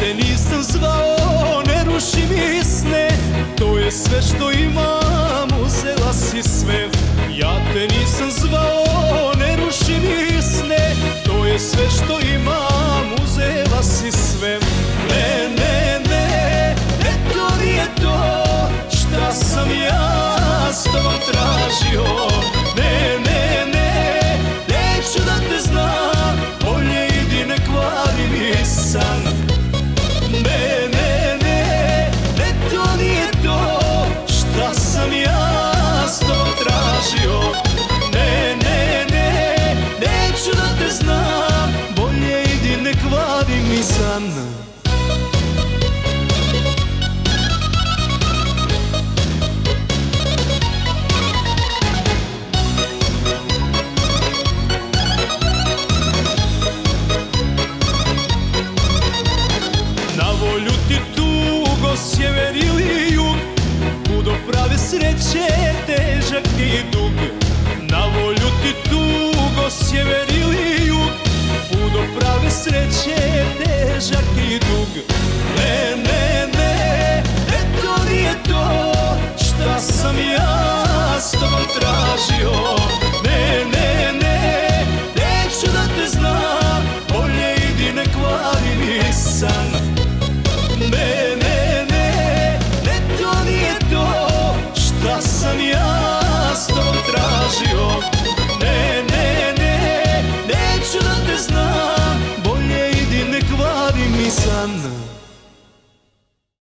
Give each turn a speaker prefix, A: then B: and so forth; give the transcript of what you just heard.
A: te nisam zvao, ne ruši mi sne, to je sve što imam. Na volju ti tugo sjever ili jug Budo sreće težak i Na volju ti tugo sjever ili jug sreće